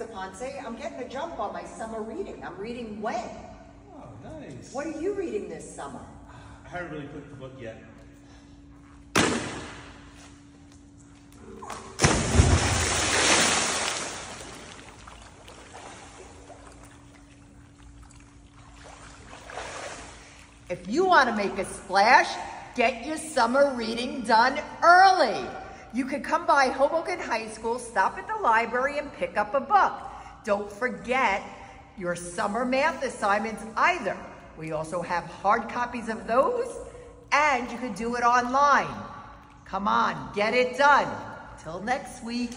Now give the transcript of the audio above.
I'm getting a jump on my summer reading. I'm reading when? Oh, nice. What are you reading this summer? I haven't really picked the book yet. If you want to make a splash, get your summer reading done early. You can come by Hoboken High School, stop at the library, and pick up a book. Don't forget your summer math assignments either. We also have hard copies of those, and you can do it online. Come on, get it done. Till next week.